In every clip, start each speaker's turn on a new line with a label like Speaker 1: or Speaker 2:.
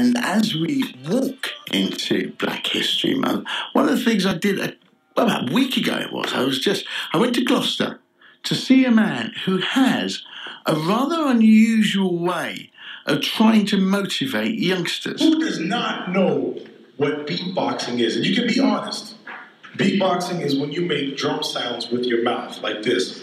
Speaker 1: And as we walk into Black History Month, one of the things I did a, about a week ago it was, I was just, I went to Gloucester to see a man who has a rather unusual way of trying to motivate youngsters.
Speaker 2: Who does not know what beatboxing is? And you can be honest. Beatboxing is when you make drum sounds with your mouth, like this.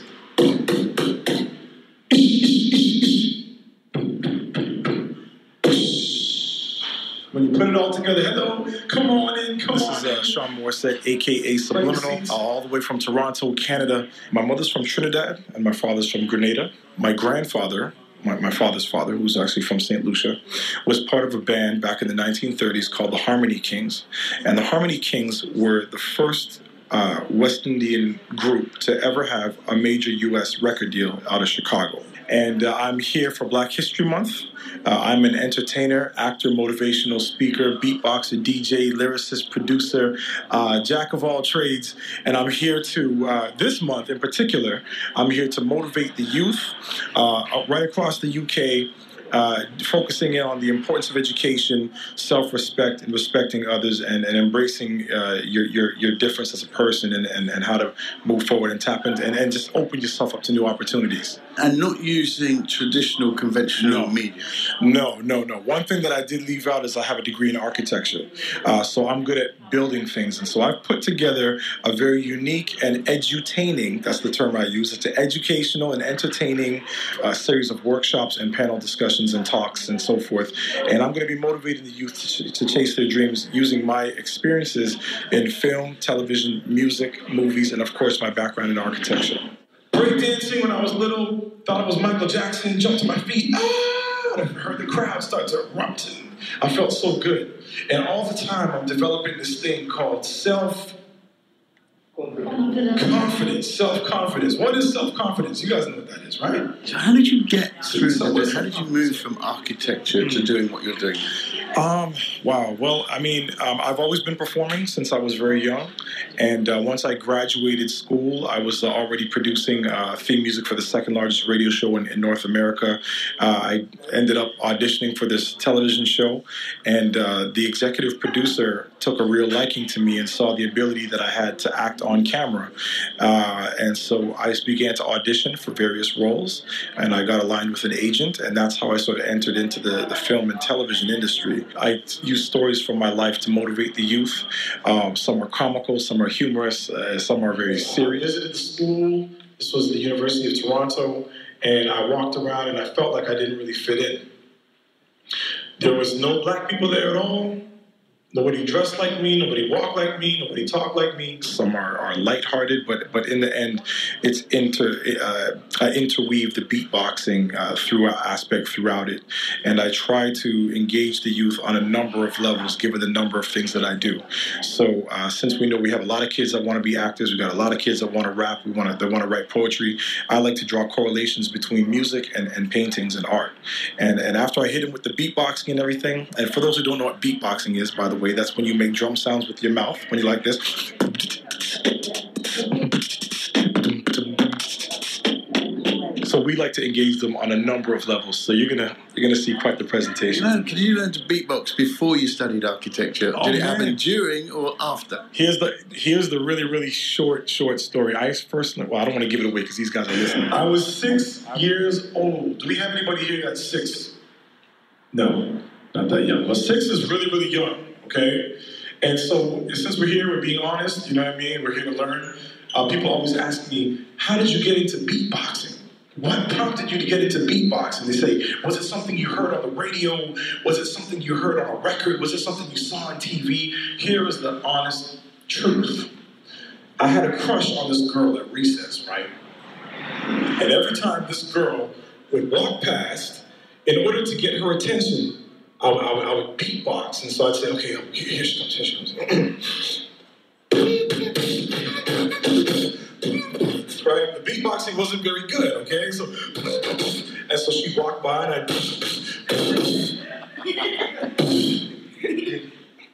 Speaker 2: All together, hello, come on in, come
Speaker 3: This
Speaker 2: on
Speaker 3: is
Speaker 2: in.
Speaker 3: uh, Sean Mauricette, aka Subliminal, all the way from Toronto, Canada. My mother's from Trinidad, and my father's from Grenada. My grandfather, my, my father's father, who's actually from St. Lucia, was part of a band back in the 1930s called the Harmony Kings. And the Harmony Kings were the first uh, West Indian group to ever have a major U.S. record deal out of Chicago. And uh, I'm here for Black History Month. Uh, I'm an entertainer, actor, motivational speaker, beatboxer, DJ, lyricist, producer, uh, jack of all trades. And I'm here to, uh, this month in particular, I'm here to motivate the youth uh, right across the UK. Uh, focusing in on the importance of education, self-respect, and respecting others, and, and embracing uh, your, your your difference as a person, and, and, and how to move forward and tap into and, and just open yourself up to new opportunities.
Speaker 1: And not using traditional, conventional
Speaker 3: No.
Speaker 1: media.
Speaker 3: No, no, no. One thing that I did leave out is I have a degree in architecture. Uh, so I'm good at building things. And so I've put together a very unique and edutaining, that's the term I use, it's an educational and entertaining uh, series of workshops and panel discussions and talks and so forth. And I'm going to be motivating the youth to, to chase their dreams using my experiences in film, television, music, movies, and of course my background in architecture.
Speaker 2: breakdancing when I was little, thought it was Michael Jackson, jumped to my feet, ah, I heard the crowd start to erupt. I felt so good. And all the time, I'm developing this thing called self confidence. Self confidence. What is self confidence? You guys know what that is, right?
Speaker 1: So how did you get through
Speaker 2: So
Speaker 1: the,
Speaker 2: what's
Speaker 1: how did you move from architecture to doing what you're doing?
Speaker 3: Um, wow. Well, I mean, um, I've always been performing since I was very young. And uh, once I graduated school, I was uh, already producing uh, theme music for the second largest radio show in, in North America. Uh, I ended up auditioning for this television show. And uh, the executive producer took a real liking to me and saw the ability that I had to act on camera. Uh, and so I began to audition for various roles. And I got aligned with an agent. And that's how I sort of entered into the, the film and television industry. I use stories from my life to motivate the youth. Um, some are comical, some are humorous, uh, some are very serious.
Speaker 2: I visited the school. This was the University of Toronto. And I walked around and I felt like I didn't really fit in. There was no black people there at all. Nobody dressed like me. Nobody walked like me. Nobody talked like me.
Speaker 3: Some are, are lighthearted, but but in the end, it's inter uh, I interweave the beatboxing uh, throughout aspect throughout it, and I try to engage the youth on a number of levels, given the number of things that I do. So uh, since we know we have a lot of kids that want to be actors, we got a lot of kids that want to rap, we want to they want to write poetry. I like to draw correlations between music and, and paintings and art. And and after I hit him with the beatboxing and everything, and for those who don't know what beatboxing is, by the way, that's when you make drum sounds with your mouth when you like this. So we like to engage them on a number of levels. So you're gonna you're gonna see quite the
Speaker 1: You
Speaker 3: presentation.
Speaker 1: learn, did you learn to beatbox before you studied architecture?
Speaker 3: Oh,
Speaker 1: did it
Speaker 3: man.
Speaker 1: happen during or after?
Speaker 3: Here's the here's the really really short short story. I first well I don't want to give it away because these guys are listening.
Speaker 2: I was six years old. Do we have anybody here that's six? No, not that young. Well, six is really, really young, okay? And so, since we're here, we're being honest, you know what I mean? We're here to learn. Uh, people always ask me, How did you get into beatboxing? What prompted you to get into beatboxing? They say, Was it something you heard on the radio? Was it something you heard on a record? Was it something you saw on TV? Here is the honest truth. I had a crush on this girl at recess, right? And every time this girl would walk past, in order to get her attention, I would, I would, I would beatbox. And so I'd say, okay, here she comes, here she comes. right? The beatboxing wasn't very good, okay? So, and so she walked by and I.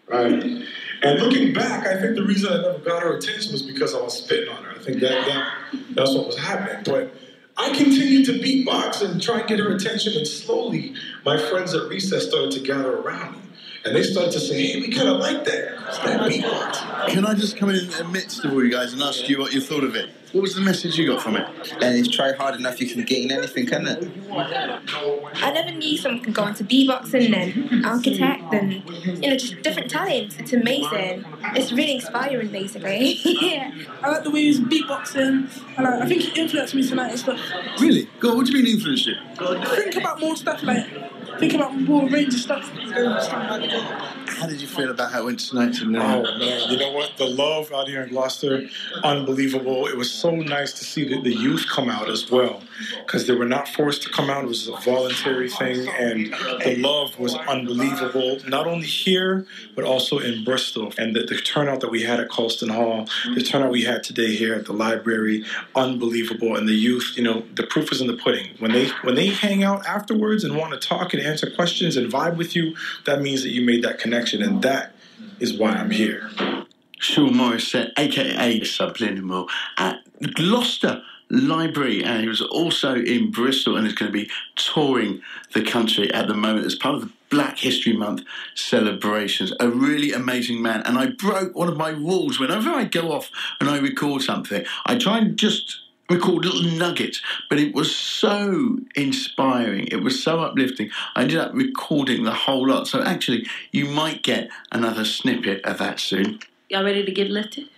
Speaker 2: right? And looking back, I think the reason I never got her attention was because I was spitting on her. I think that, that that's what was happening. But I continued to beatbox and try and get her attention, and slowly my friends at recess started to gather around me. And they started to say, hey, we kind of like that. It's that beatbox.
Speaker 1: Can I just come in the midst of all you guys and ask you what you thought of it? What was the message you got from it?
Speaker 4: And if you try hard enough, you can gain anything, can it?
Speaker 5: I never knew someone could go into beatboxing and architect and you know just different talents. It's amazing. It's really inspiring, basically. yeah.
Speaker 6: I like the way he's beatboxing. I, like, I think he influenced me tonight and stuff.
Speaker 1: Really? God, what do you mean influenced you?
Speaker 6: Think about more stuff like think about more range of stuff.
Speaker 1: Uh, how did you feel about how it went tonight? To
Speaker 3: oh man, you know what? The love out here in Gloucester, unbelievable. It was so nice to see the, the youth come out as well, because they were not forced to come out. It was a voluntary thing, and the love was unbelievable. Not only here, but also in Bristol, and the, the turnout that we had at Colston Hall, the turnout we had today here at the library, unbelievable. And the youth, you know, the proof is in the pudding. When they when they hang out afterwards and want to talk and answer questions and vibe with you, that means that you made that connection, and that is why I'm here.
Speaker 1: Sean Mauricette, uh, aka Subliminal, at Gloucester Library, and he was also in Bristol and is going to be touring the country at the moment as part of the Black History Month celebrations. A really amazing man, and I broke one of my rules whenever I go off and I record something. I try and just record little nuggets, but it was so inspiring. It was so uplifting. I ended up recording the whole lot. So actually, you might get another snippet of that soon.
Speaker 7: Y'all ready to get lifted?